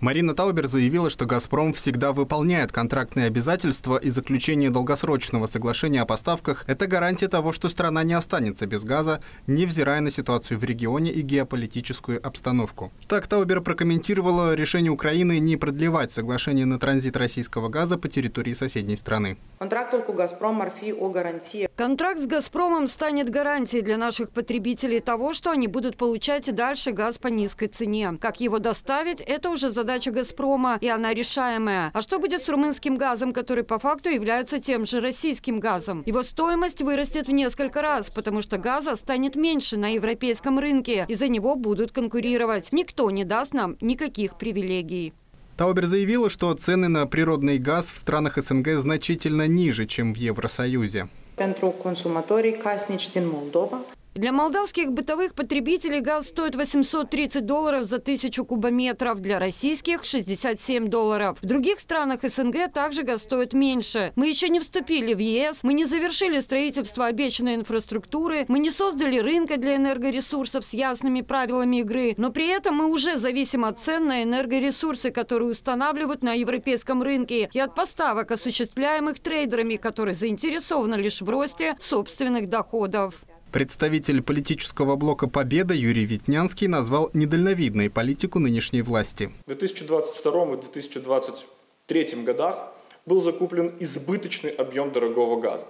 Марина Таубер заявила, что «Газпром» всегда выполняет контрактные обязательства и заключение долгосрочного соглашения о поставках – это гарантия того, что страна не останется без газа, невзирая на ситуацию в регионе и геополитическую обстановку. Так Таубер прокомментировала решение Украины не продлевать соглашение на транзит российского газа по территории соседней страны. Cu Gazprom ar fi o garanție. Контракт с «Газпромом» станет гарантией для наших потребителей того, что они будут получать и дальше газ по низкой цене. Как его доставить – это уже задача «Газпрома», и она решаемая. А что будет с румынским газом, который по факту является тем же российским газом? Его стоимость вырастет в несколько раз, потому что газа станет меньше на европейском рынке, и за него будут конкурировать. Никто не даст нам никаких привилегий. Таубер заявила, что цены на природный газ в странах СНГ значительно ниже, чем в Евросоюзе. Pentru consumatorii casnici din Moldova, Для молдавских бытовых потребителей газ стоит 830 долларов за тысячу кубометров, для российских – 67 долларов. В других странах СНГ также газ стоит меньше. Мы еще не вступили в ЕС, мы не завершили строительство обещанной инфраструктуры, мы не создали рынка для энергоресурсов с ясными правилами игры, но при этом мы уже зависим от цен на энергоресурсы, которые устанавливают на европейском рынке, и от поставок, осуществляемых трейдерами, которые заинтересованы лишь в росте собственных доходов. Представитель политического блока «Победа» Юрий Витнянский назвал недальновидной политику нынешней власти. В 2022 и 2023 годах был закуплен избыточный объем дорогого газа.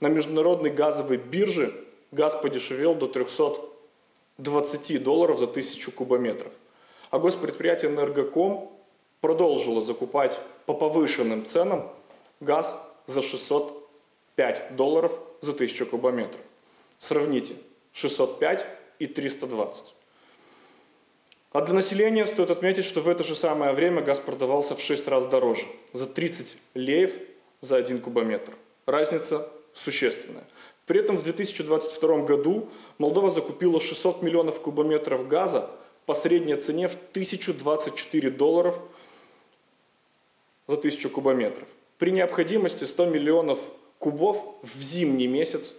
На международной газовой бирже газ подешевел до 320 долларов за тысячу кубометров. А госпредприятие «Энергоком» продолжило закупать по повышенным ценам газ за 605 долларов за тысячу кубометров. Сравните 605 и 320. А для населения стоит отметить, что в это же самое время газ продавался в 6 раз дороже, за 30 леев за 1 кубометр. Разница существенная. При этом в 2022 году Молдова закупила 600 миллионов кубометров газа по средней цене в 1024 долларов за 1000 кубометров. При необходимости 100 миллионов кубов в зимний месяц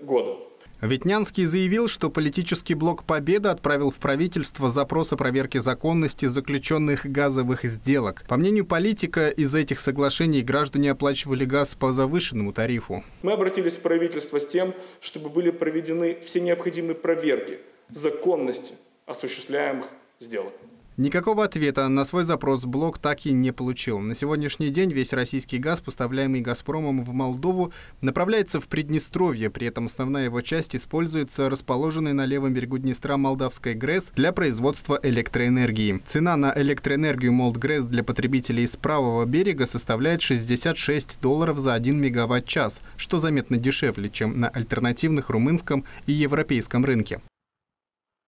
года. Ветнянский заявил, что политический блок «Победа» отправил в правительство запрос о проверке законности заключенных газовых сделок. По мнению политика, из этих соглашений граждане оплачивали газ по завышенному тарифу. Мы обратились в правительство с тем, чтобы были проведены все необходимые проверки законности осуществляемых сделок. Никакого ответа на свой запрос блок так и не получил. На сегодняшний день весь российский газ, поставляемый «Газпромом» в Молдову, направляется в Приднестровье. При этом основная его часть используется расположенной на левом берегу Днестра Молдавской ГРЭС для производства электроэнергии. Цена на электроэнергию Молдгрэс для потребителей с правого берега составляет 66 долларов за 1 мегаватт-час, что заметно дешевле, чем на альтернативных румынском и европейском рынке.